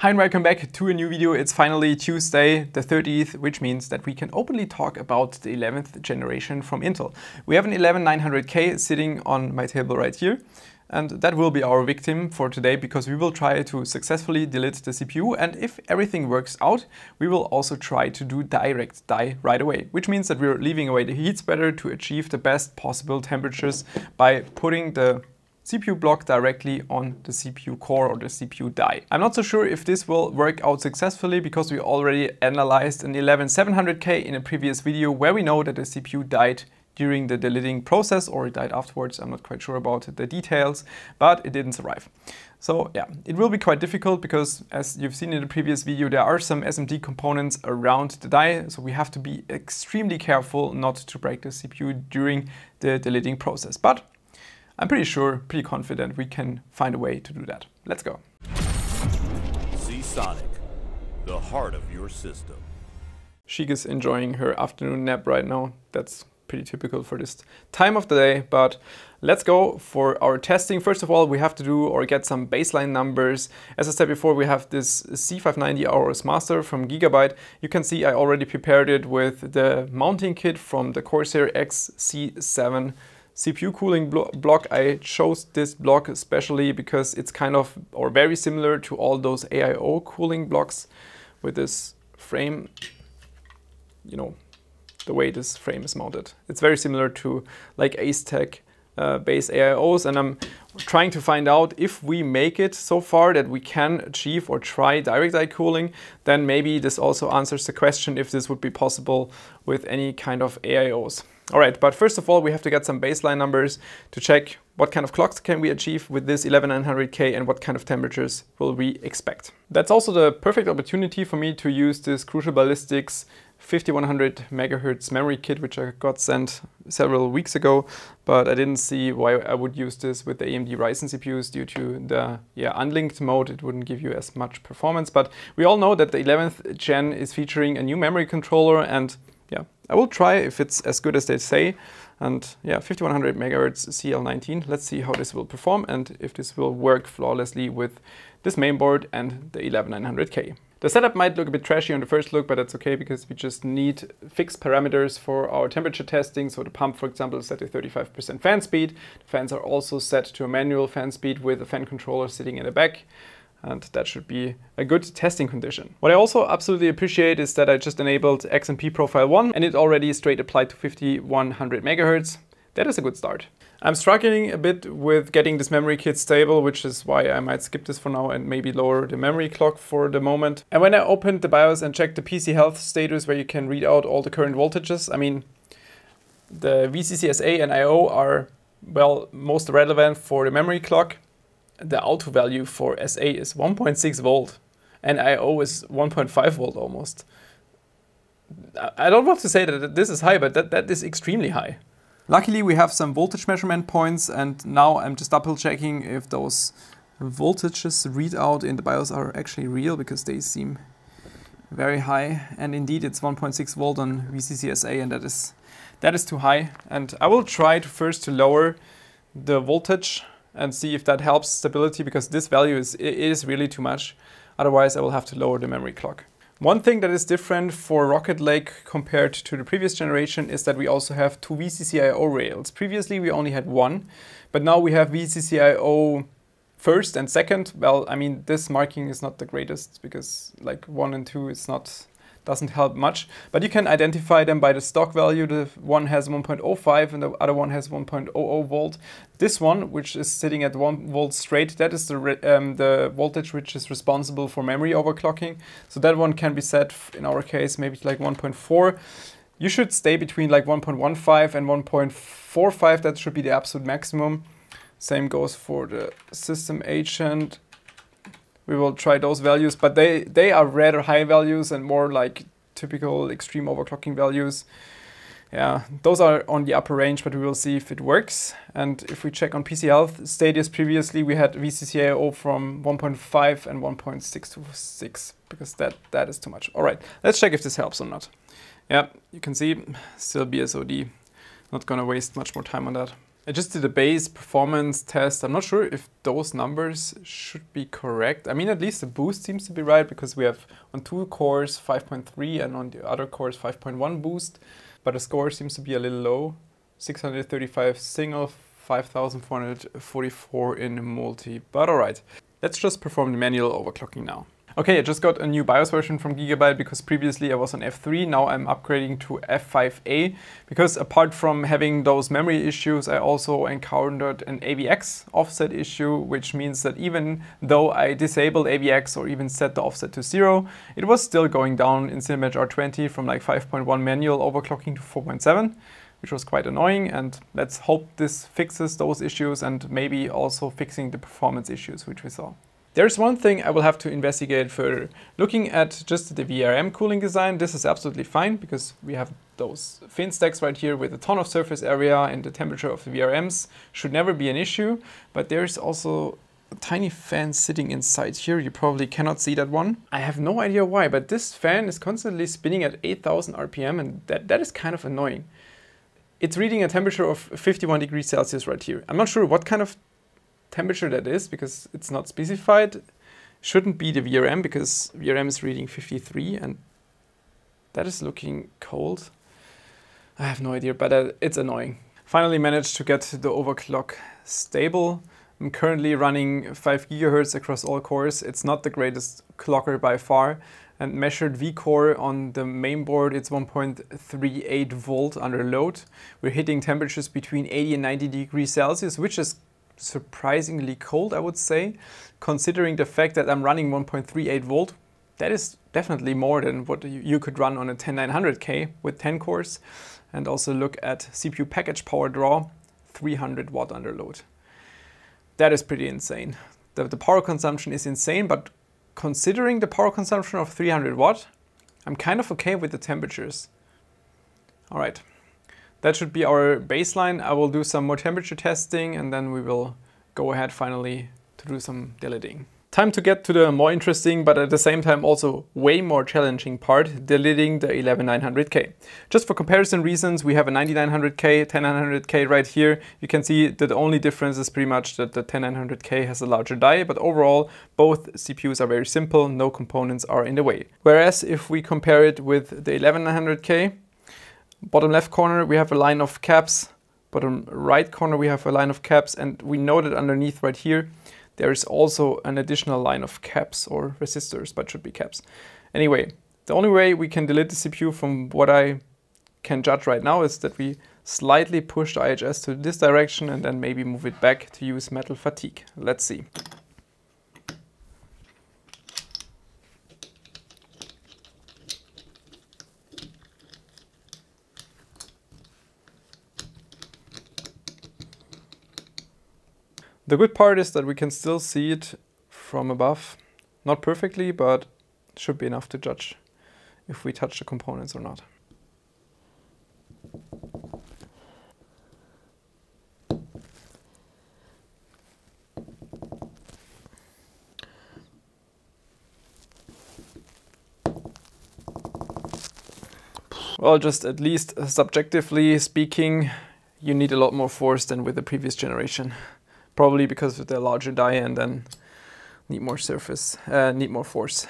Hi and welcome back to a new video. It's finally Tuesday, the 30th, which means that we can openly talk about the 11th generation from Intel. We have an 11900K sitting on my table right here. And that will be our victim for today because we will try to successfully delid the CPU and if everything works out, we will also try to do direct die right away, which means that we're leaving away the heat spreader to achieve the best possible temperatures by putting the CPU block directly on the CPU core or the CPU die. I'm not so sure if this will work out successfully because we already analyzed an 11700K in a previous video where we know that the CPU died during the delidding process or it died afterwards. I'm not quite sure about the details, but it didn't survive. So yeah, it will be quite difficult because as you've seen in the previous video, there are some SMD components around the die. So we have to be extremely careful not to break the CPU during the delidding process. But I'm pretty sure, pretty confident we can find a way to do that. Let's go. Seasonic, the heart of your system. Sheik is enjoying her afternoon nap right now. That's pretty typical for this time of the day, but let's go for our testing. First of all, we have to do or get some baseline numbers. As I said before, we have this Z590 Aorus Master from Gigabyte. You can see I already prepared it with the mounting kit from the Corsair XC7 CPU cooling blo block, I chose this block especially because it's kind of or very similar to all those AIO cooling blocks with this frame, you know, the way this frame is mounted. It's very similar to like Asetek uh, base AIOs and I'm trying to find out if we make it so far that we can achieve or try direct die cooling, then maybe this also answers the question if this would be possible with any kind of AIOs. All right, but first of all, we have to get some baseline numbers to check what kind of clocks can we achieve with this 11900K and what kind of temperatures will we expect. That's also the perfect opportunity for me to use this Crucial Ballistix 5100 megahertz memory kit, which I got sent several weeks ago, but I didn't see why I would use this with the AMD Ryzen CPUs due to the yeah, unlinked mode. It wouldn't give you as much performance, but we all know that the 11th gen is featuring a new memory controller and I will try if it's as good as they say. And yeah, 5100 megahertz CL19. Let's see how this will perform and if this will work flawlessly with this mainboard and the 11900K. The setup might look a bit trashy on the first look, but that's okay because we just need fixed parameters for our temperature testing. So the pump, for example, is set to 35% fan speed. The fans are also set to a manual fan speed with a fan controller sitting in the back and that should be a good testing condition. What I also absolutely appreciate is that I just enabled XMP profile 1 and it already straight applied to 5100 megahertz. That is a good start. I'm struggling a bit with getting this memory kit stable, which is why I might skip this for now and maybe lower the memory clock for the moment. And when I opened the BIOS and checked the PC health status where you can read out all the current voltages, I mean, the VCCSA and IO are, well, most relevant for the memory clock the auto value for SA is 1.6 volt and IO is 1.5 volt almost. I don't want to say that this is high, but that, that is extremely high. Luckily, we have some voltage measurement points, and now I'm just double checking if those voltages read out in the BIOS are actually real because they seem very high. And indeed, it's 1.6 volt on VCCSA, and that is that is too high. And I will try to first to lower the voltage and see if that helps stability because this value is, is really too much. Otherwise, I will have to lower the memory clock. One thing that is different for Rocket Lake compared to the previous generation is that we also have two VCCIO rails. Previously, we only had one, but now we have VCCIO first and second. Well, I mean, this marking is not the greatest because like one and two is not doesn't help much. But you can identify them by the stock value. The one has 1.05 and the other one has 1.00 volt. This one, which is sitting at 1 volt straight, that is the, um, the voltage which is responsible for memory overclocking. So that one can be set, in our case, maybe like 1.4. You should stay between like 1.15 and 1.45. That should be the absolute maximum. Same goes for the system agent we will try those values, but they, they are rather high values and more like typical extreme overclocking values. Yeah, those are on the upper range, but we will see if it works. And if we check on PC Health status previously, we had VCCIO from 1.5 and 1.6 to 6, because that, that is too much. All right, let's check if this helps or not. Yeah, you can see still BSOD. Not gonna waste much more time on that. I just did a base performance test. I'm not sure if those numbers should be correct. I mean, at least the boost seems to be right because we have on two cores 5.3 and on the other cores 5.1 boost, but the score seems to be a little low. 635 single, 5444 in multi, but all right. Let's just perform the manual overclocking now. Okay, I just got a new BIOS version from Gigabyte because previously I was on F3, now I'm upgrading to F5A because apart from having those memory issues, I also encountered an AVX offset issue, which means that even though I disabled AVX or even set the offset to zero, it was still going down in Cinebench R20 from like 5.1 manual overclocking to 4.7 which was quite annoying and let's hope this fixes those issues and maybe also fixing the performance issues which we saw. There's one thing I will have to investigate further. Looking at just the VRM cooling design, this is absolutely fine because we have those fin stacks right here with a ton of surface area and the temperature of the VRMs should never be an issue. But there's also a tiny fan sitting inside here. You probably cannot see that one. I have no idea why, but this fan is constantly spinning at 8000 RPM and that, that is kind of annoying. It's reading a temperature of 51 degrees Celsius right here. I'm not sure what kind of temperature that is because it's not specified. Shouldn't be the VRM because VRM is reading 53 and that is looking cold. I have no idea, but uh, it's annoying. Finally managed to get the overclock stable. I'm currently running 5 gigahertz across all cores. It's not the greatest clocker by far. And measured V-core on the main board, it's 1.38 volt under load. We're hitting temperatures between 80 and 90 degrees Celsius, which is surprisingly cold, I would say, considering the fact that I'm running 1.38 volt. That is definitely more than what you could run on a 10900K with 10 cores. And also look at CPU package power draw, 300 watt under load. That is pretty insane. The, the power consumption is insane, but considering the power consumption of 300 watt, I'm kind of okay with the temperatures. All right, that should be our baseline. I will do some more temperature testing and then we will go ahead finally to do some delidding. Time to get to the more interesting, but at the same time also way more challenging part, delidding the 11900K. Just for comparison reasons, we have a 9900K, 10900K right here. You can see that the only difference is pretty much that the 10900K has a larger die, but overall both CPUs are very simple, no components are in the way. Whereas if we compare it with the 11900K, Bottom left corner, we have a line of caps. Bottom right corner, we have a line of caps. And we know that underneath right here, there is also an additional line of caps or resistors, but should be caps. Anyway, the only way we can delid the CPU from what I can judge right now is that we slightly push the IHS to this direction and then maybe move it back to use metal fatigue. Let's see. The good part is that we can still see it from above. Not perfectly, but should be enough to judge if we touch the components or not. Well, just at least subjectively speaking, you need a lot more force than with the previous generation probably because of the larger die and then need more surface, uh, need more force.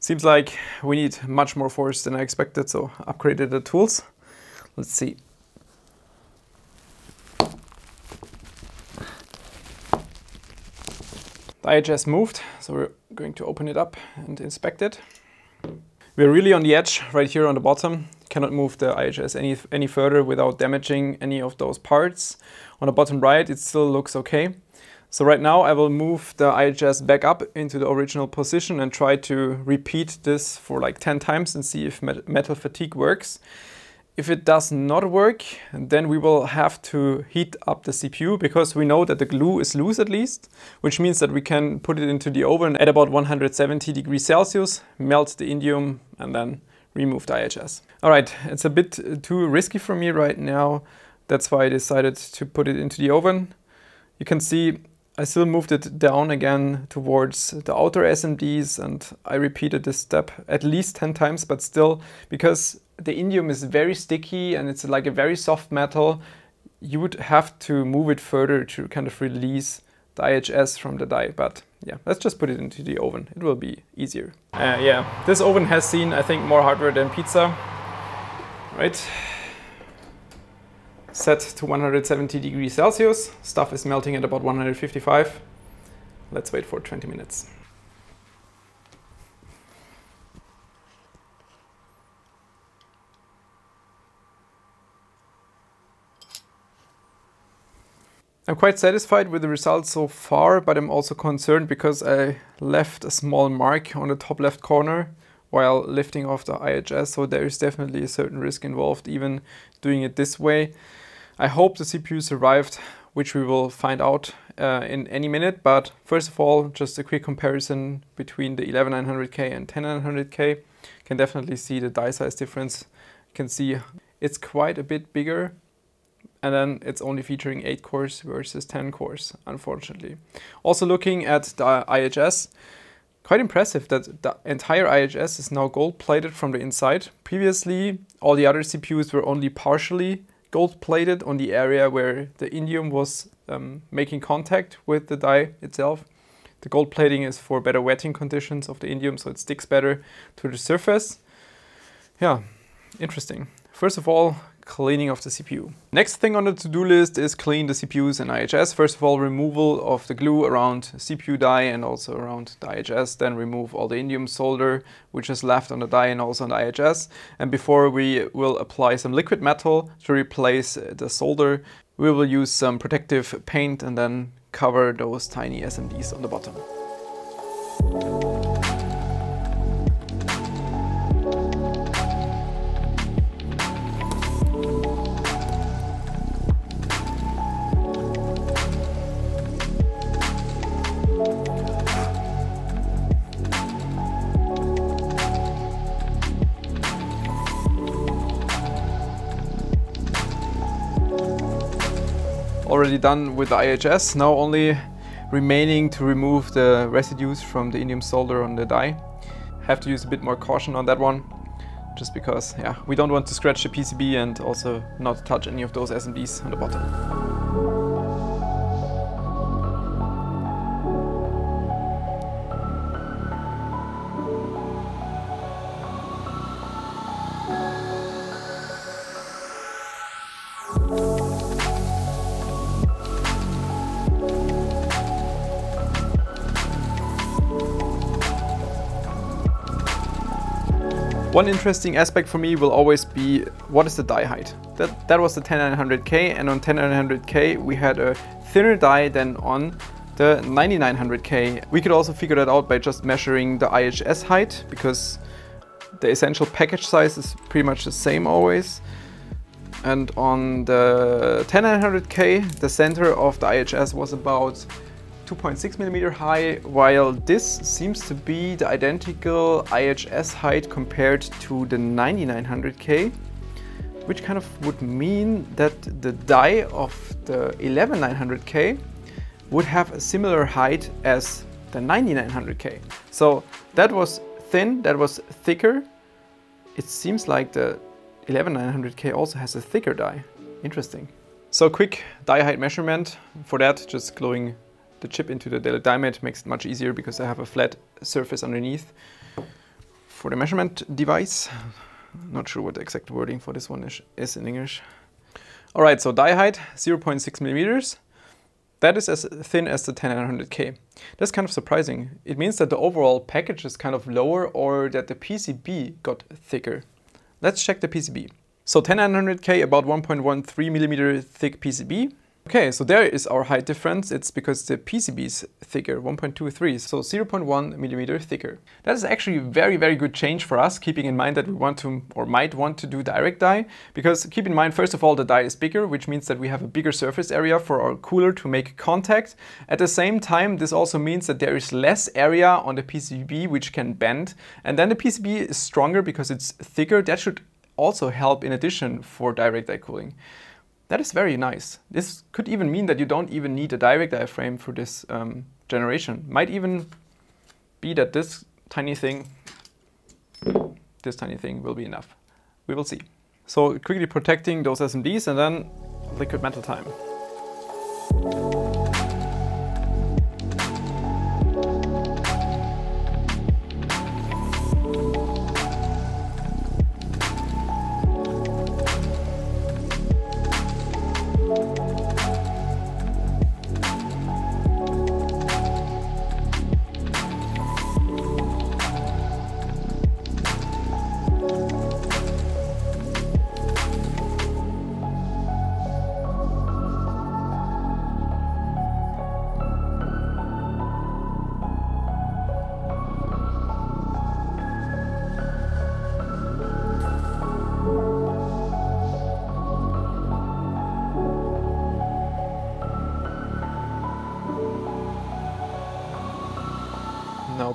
Seems like we need much more force than I expected, so upgraded the tools. Let's see. The IHS moved, so we're going to open it up and inspect it. We're really on the edge right here on the bottom. Cannot move the IHS any, any further without damaging any of those parts. On the bottom right, it still looks okay. So right now I will move the IHS back up into the original position and try to repeat this for like 10 times and see if metal fatigue works. If it does not work, then we will have to heat up the CPU because we know that the glue is loose at least, which means that we can put it into the oven at about 170 degrees Celsius, melt the indium and then remove the IHS. All right, it's a bit too risky for me right now. That's why I decided to put it into the oven. You can see I still moved it down again towards the outer SMDs and I repeated this step at least 10 times, but still, because the indium is very sticky and it's like a very soft metal, you would have to move it further to kind of release the IHS from the die. But yeah, let's just put it into the oven. It will be easier. Uh, yeah, this oven has seen, I think, more hardware than pizza, right? Set to 170 degrees Celsius. Stuff is melting at about 155. Let's wait for 20 minutes. I'm quite satisfied with the results so far, but I'm also concerned because I left a small mark on the top left corner while lifting off the IHS, so there is definitely a certain risk involved even doing it this way. I hope the CPU survived, which we will find out uh, in any minute, but first of all, just a quick comparison between the 11900K and 10900K. You can definitely see the die size difference. You can see it's quite a bit bigger and then it's only featuring 8 cores versus 10 cores, unfortunately. Also looking at the IHS, quite impressive that the entire IHS is now gold-plated from the inside. Previously, all the other CPUs were only partially gold-plated on the area where the indium was um, making contact with the die itself. The gold plating is for better wetting conditions of the indium, so it sticks better to the surface. Yeah, interesting. First of all, cleaning of the CPU. Next thing on the to-do list is clean the CPUs and IHS. First of all, removal of the glue around CPU die and also around the IHS. Then remove all the indium solder which is left on the die and also on the IHS. And before we will apply some liquid metal to replace the solder, we will use some protective paint and then cover those tiny SMDs on the bottom. Already done with the IHS. Now only remaining to remove the residues from the indium solder on the die. Have to use a bit more caution on that one, just because yeah, we don't want to scratch the PCB and also not touch any of those SMDs on the bottom. One interesting aspect for me will always be what is the die height. That, that was the 10900K and on 10900K we had a thinner die than on the 9900K. We could also figure that out by just measuring the IHS height because the essential package size is pretty much the same always. And on the 10900K the center of the IHS was about 2.6 millimeter high, while this seems to be the identical IHS height compared to the 9900K, which kind of would mean that the die of the 11900K would have a similar height as the 9900K. So that was thin, that was thicker. It seems like the 11900K also has a thicker die. Interesting. So quick die height measurement. For that, just gluing the chip into the Die Mate makes it much easier because I have a flat surface underneath. For the measurement device, not sure what the exact wording for this one is, in English. All right, so die height, 0.6 millimeters. That is as thin as the 10900K. That's kind of surprising. It means that the overall package is kind of lower or that the PCB got thicker. Let's check the PCB. So 10900K, about 1.13 millimeter thick PCB. Okay, so there is our height difference. It's because the PCB is thicker, 1.23, so 0.1 millimeter thicker. That is actually a very, very good change for us, keeping in mind that we want to or might want to do direct die. Because keep in mind, first of all, the die is bigger, which means that we have a bigger surface area for our cooler to make contact. At the same time, this also means that there is less area on the PCB which can bend. And then the PCB is stronger because it's thicker. That should also help in addition for direct die cooling. That is very nice. This could even mean that you don't even need a direct frame for this um, generation. Might even be that this tiny thing, this tiny thing will be enough. We will see. So quickly protecting those SMDs and then liquid metal time.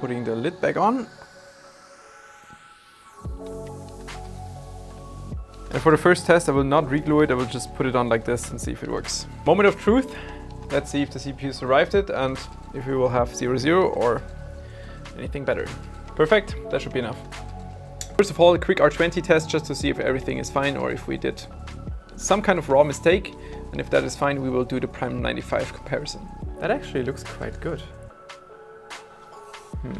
Putting the lid back on. And for the first test, I will not reglue it, I will just put it on like this and see if it works. Moment of truth. Let's see if the CPU survived it and if we will have 0, 0 or anything better. Perfect, that should be enough. First of all, a quick R20 test just to see if everything is fine or if we did some kind of raw mistake. And if that is fine, we will do the Prime 95 comparison. That actually looks quite good. Hmm.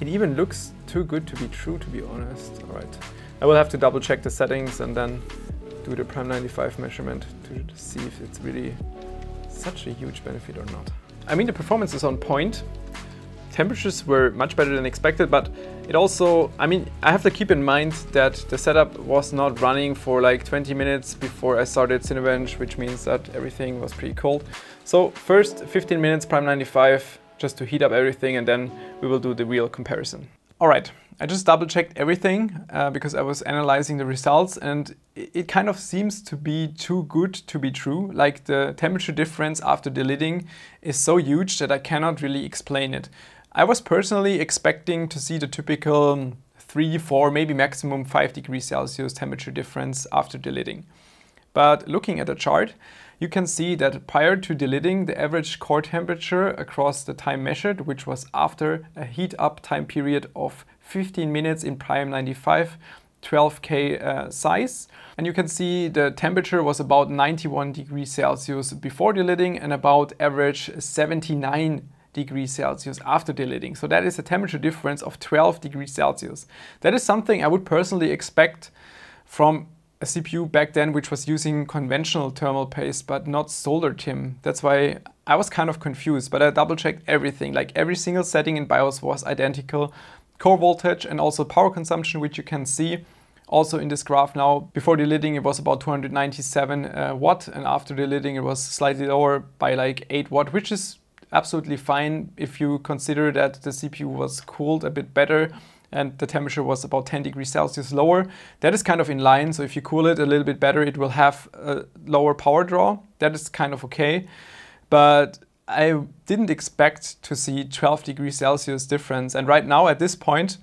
It even looks too good to be true, to be honest. All right. I will have to double check the settings and then do the Prime 95 measurement to see if it's really such a huge benefit or not. I mean, the performance is on point. Temperatures were much better than expected, but it also, I mean, I have to keep in mind that the setup was not running for like 20 minutes before I started Cinebench, which means that everything was pretty cold. So first 15 minutes Prime 95, just to heat up everything and then we will do the real comparison. All right, I just double checked everything uh, because I was analyzing the results and it kind of seems to be too good to be true. Like the temperature difference after delidding is so huge that I cannot really explain it. I was personally expecting to see the typical 3, 4, maybe maximum 5 degrees Celsius temperature difference after delidding. But looking at the chart, you can see that prior to delidding, the average core temperature across the time measured, which was after a heat up time period of 15 minutes in Prime 95, 12K uh, size. And you can see the temperature was about 91 degrees Celsius before delidding and about average 79 degrees Celsius after delidding. So that is a temperature difference of 12 degrees Celsius. That is something I would personally expect from a CPU back then which was using conventional thermal paste but not solder TIM. That's why I was kind of confused, but I double checked everything. Like every single setting in BIOS was identical. Core voltage and also power consumption, which you can see also in this graph now. Before delidding it was about 297 uh, watt and after delidding it was slightly lower by like 8 watt, which is absolutely fine if you consider that the CPU was cooled a bit better and the temperature was about 10 degrees Celsius lower. That is kind of in line. So if you cool it a little bit better, it will have a lower power draw. That is kind of okay. But I didn't expect to see 12 degrees Celsius difference. And right now at this point,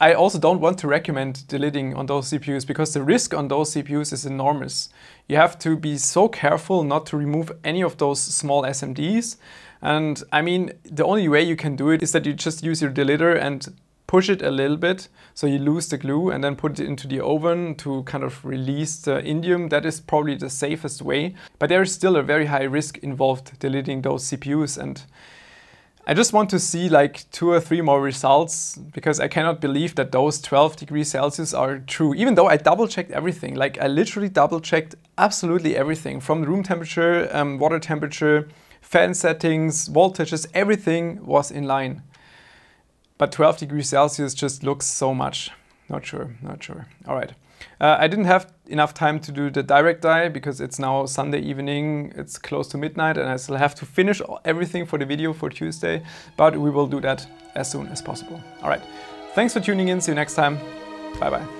I also don't want to recommend delidding on those CPUs because the risk on those CPUs is enormous. You have to be so careful not to remove any of those small SMDs. And I mean, the only way you can do it is that you just use your delidder and push it a little bit so you lose the glue and then put it into the oven to kind of release the indium. That is probably the safest way, but there is still a very high risk involved delidding those CPUs and I just want to see like two or three more results because I cannot believe that those 12 degrees Celsius are true. Even though I double checked everything, like I literally double checked absolutely everything from room temperature, um, water temperature, fan settings, voltages, everything was in line. But 12 degrees Celsius just looks so much. Not sure, not sure. All right. Uh, I didn't have enough time to do the direct die because it's now Sunday evening, it's close to midnight and I still have to finish everything for the video for Tuesday, but we will do that as soon as possible. All right. Thanks for tuning in. See you next time. Bye bye.